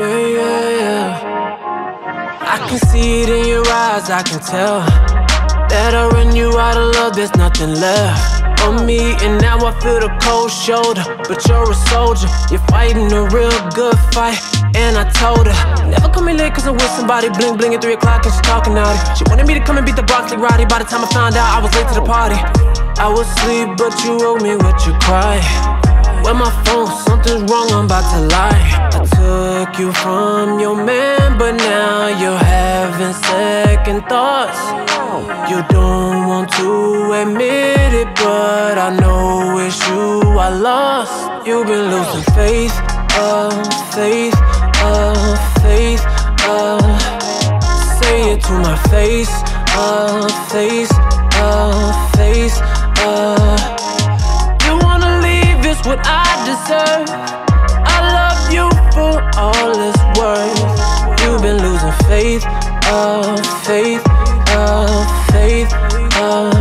Yeah, yeah, yeah. I can see it in your eyes, I can tell. That I run you out of love, there's nothing left on me. And now I feel the cold shoulder But you're a soldier. You're fighting a real good fight And I told her Never call me late cause I'm with somebody. Bling bling at 3 o'clock and she's talking naughty. She wanted me to come and beat the Bronx like Roddy. By the time I found out I was late to the party. I was asleep but you woke me with your cry where my phone? Something's wrong, I'm about to lie. I took you from your man But now you're having second thoughts. You don't want to admit it But I know it's you I lost. You've been losing faith, uh, faith, uh, faith, uh. Say it to my face, uh, face, uh, face uh, what I deserve. I love you for all it's worth. You've been losing faith, uh, faith, uh, faith, uh.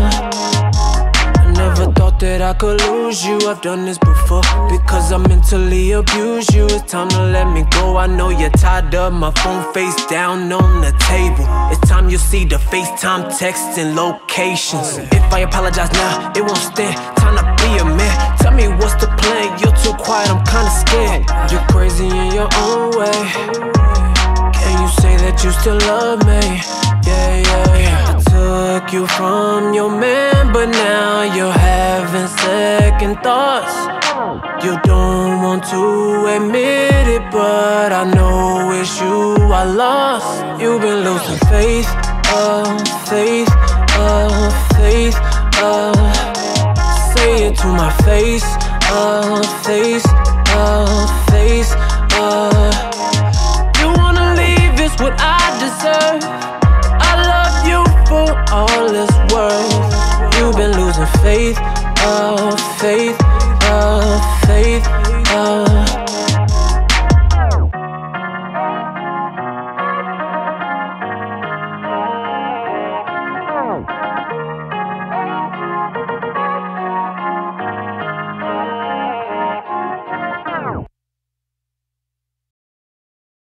I never thought that I could lose you. I've done this before Because I mentally abuse you. It's time to let me go. I know you're tired of my phone face down on the table. It's time you see the FaceTime texts and locations. If I apologize now, it won't stand. Time to be a man quiet, I'm kinda scared. You're crazy in your own way. Can you say that you still love me? Yeah, yeah, yeah. I took you from your man But now you're having second thoughts. You don't want to admit it But I know it's you I lost. You've been losing faith, uh, faith, uh, faith, uh Say it to my face, uh, face, uh, face, uh You wanna leave, what I deserve. I love you for all it's worth. You've been losing faith, uh, faith, uh, faith, uh